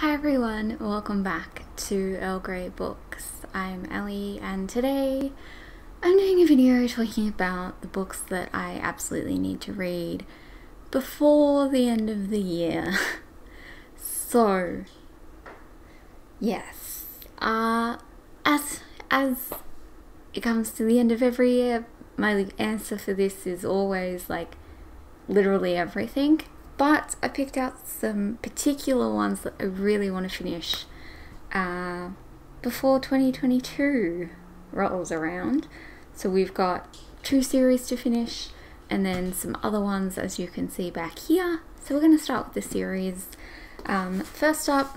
Hi everyone, welcome back to Earl Grey Books. I'm Ellie and today I'm doing a video talking about the books that I absolutely need to read before the end of the year. so, yes, uh, as, as it comes to the end of every year, my answer for this is always like literally everything but I picked out some particular ones that I really want to finish uh, before 2022 rolls around. So we've got two series to finish and then some other ones as you can see back here. So we're going to start with the series. Um, first up,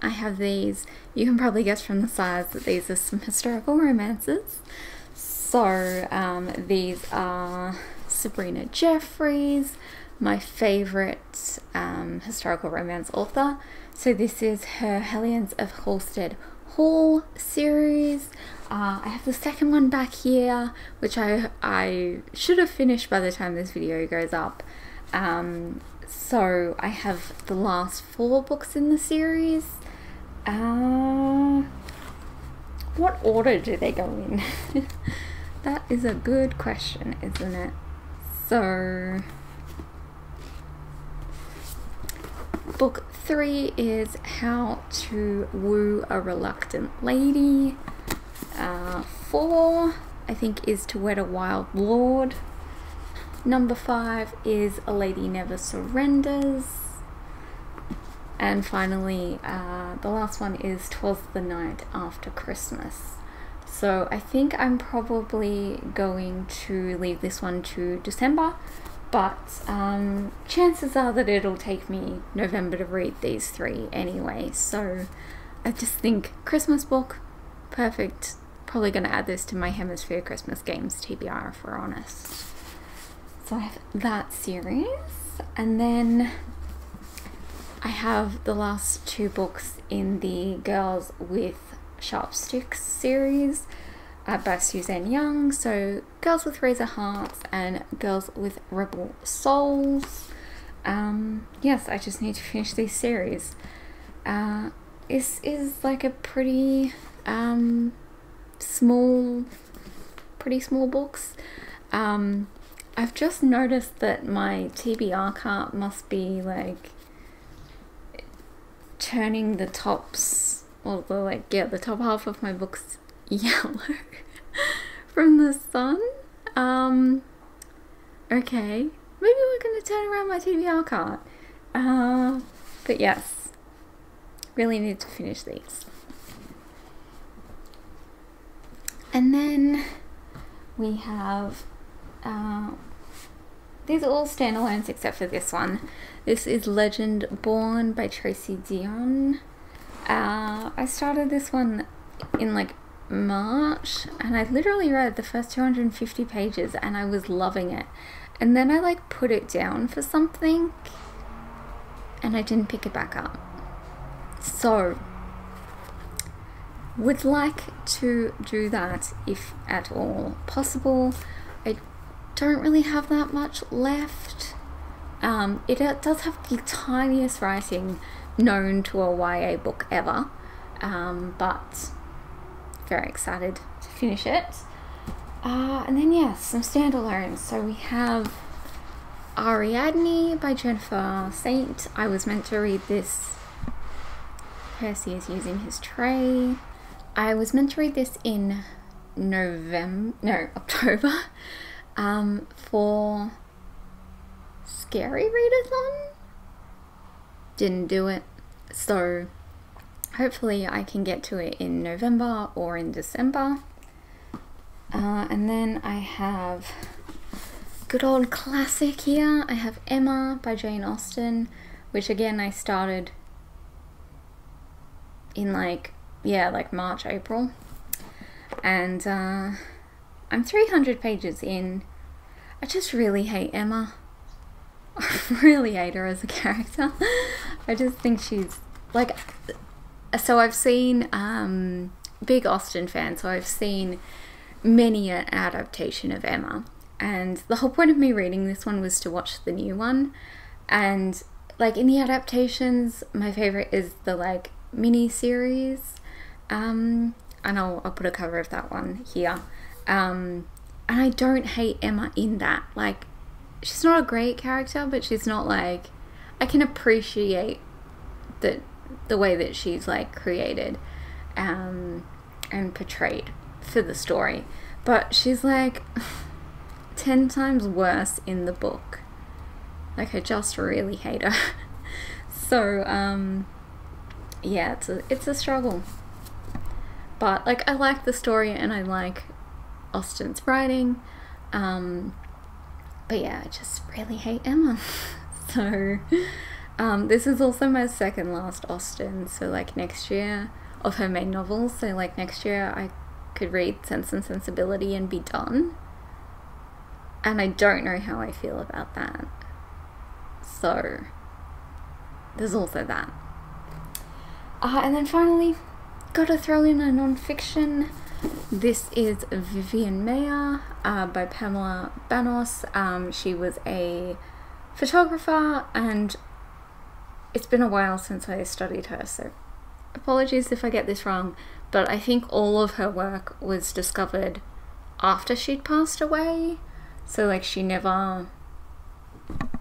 I have these. You can probably guess from the size that these are some historical romances. So um, these are Sabrina Jeffries, my favourite um, historical romance author. So this is her Hellions of Halstead Hall series. Uh, I have the second one back here, which I, I should have finished by the time this video goes up. Um, so I have the last four books in the series. Uh, what order do they go in? that is a good question, isn't it? So Book three is How to Woo a Reluctant Lady. Uh, four, I think, is To Wed a Wild Lord. Number five is A Lady Never Surrenders. And finally, uh, the last one is Twas the Night After Christmas. So I think I'm probably going to leave this one to December but um, chances are that it'll take me November to read these three anyway. So I just think Christmas book, perfect. Probably going to add this to my Hemisphere Christmas Games TBR if we're honest. So I have that series, and then I have the last two books in the Girls with Sharp Sticks series by Suzanne Young. So, Girls with Razor Hearts and Girls with Rebel Souls. Um, yes, I just need to finish these series. Uh, this is like a pretty um, small, pretty small books. Um, I've just noticed that my TBR cart must be like turning the tops, or the like, yeah, the top half of my books yellow from the sun. Um, okay, maybe we're gonna turn around my TBR cart. Uh, but yes, really need to finish these. And then we have, uh, these are all standalones except for this one. This is Legend Born by Tracy Deonn. Uh, I started this one in like March and I literally read the first 250 pages and I was loving it. And then I like put it down for something and I didn't pick it back up. So, would like to do that if at all possible. I don't really have that much left. Um, it does have the tiniest writing known to a YA book ever, um, but very excited to finish it. Uh, and then, yes, some standalones. So we have Ariadne by Jennifer Saint. I was meant to read this. Percy is using his tray. I was meant to read this in November, no, October, um, for Scary Readathon. Didn't do it. So hopefully I can get to it in November or in December. Uh, and then I have good old classic here. I have Emma by Jane Austen, which again I started in like, yeah, like March, April. And uh, I'm 300 pages in. I just really hate Emma. I really hate her as a character. I just think she's like so I've seen um, big Austen fan, so I've seen many an adaptation of Emma, and the whole point of me reading this one was to watch the new one, and like in the adaptations, my favorite is the like mini series. Um, and I'll, I'll put a cover of that one here. Um, and I don't hate Emma in that. Like, she's not a great character, but she's not like I can appreciate the the way that she's like created um, and portrayed for the story. But she's like ten times worse in the book. Like I just really hate her. so um, yeah, it's a it's a struggle. But like I like the story and I like Austen's writing. Um, but yeah, I just really hate Emma. so um, this is also my second last Austen. So like next year of her main novels. So like next year I could read Sense and Sensibility and be done. And I don't know how I feel about that. So there's also that. Uh, and then finally, gotta throw in a non-fiction. This is Vivian Maier uh, by Pamela Bannos. Um, she was a photographer and it's been a while since I studied her, so apologies if I get this wrong, but I think all of her work was discovered after she'd passed away. So, like, she never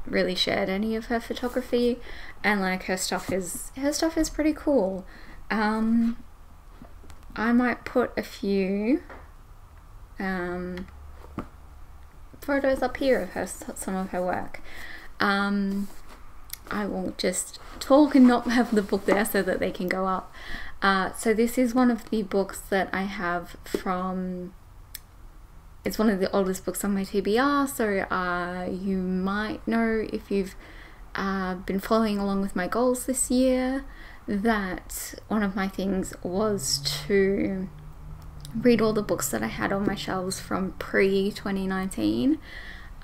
really shared any of her photography, and like her stuff is her stuff is pretty cool. Um, I might put a few um, photos up here of her some of her work. Um, I will just talk and not have the book there so that they can go up. Uh, so this is one of the books that I have from. It's one of the oldest books on my TBR, so uh, you might know if you've uh, been following along with my goals this year that one of my things was to read all the books that I had on my shelves from pre 2019.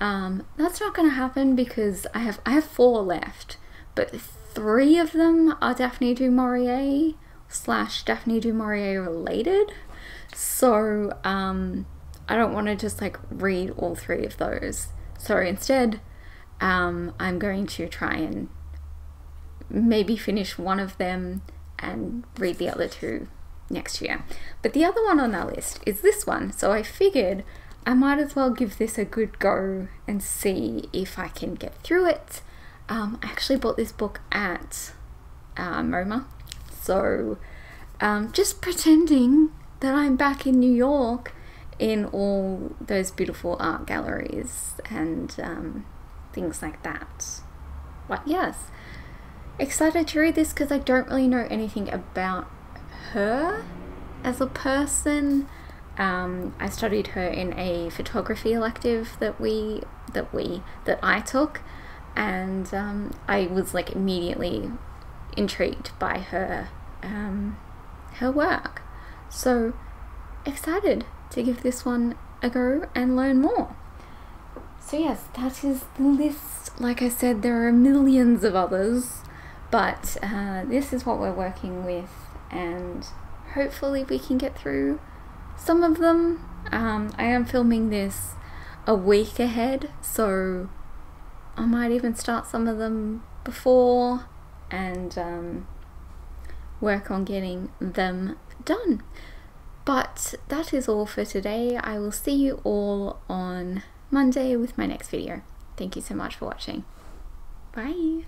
Um, that's not going to happen because I have I have four left, but three of them are Daphne du Maurier slash Daphne du Maurier related. So um, I don't want to just like read all three of those. So instead, um, I'm going to try and maybe finish one of them and read the other two next year. But the other one on that list is this one. So I figured I might as well give this a good go and see if I can get through it. Um, I actually bought this book at uh, MoMA. So um, just pretending that I'm back in New York in all those beautiful art galleries and um, things like that. But yes, excited to read this because I don't really know anything about her as a person. Um, I studied her in a photography elective that we that we that I took, and um, I was like immediately intrigued by her um, her work. So excited to give this one a go and learn more. So yes, that is the list. Like I said, there are millions of others but uh, this is what we're working with, and hopefully, we can get through some of them. Um, I am filming this a week ahead, so I might even start some of them before and um, work on getting them done. But that is all for today. I will see you all on Monday with my next video. Thank you so much for watching. Bye.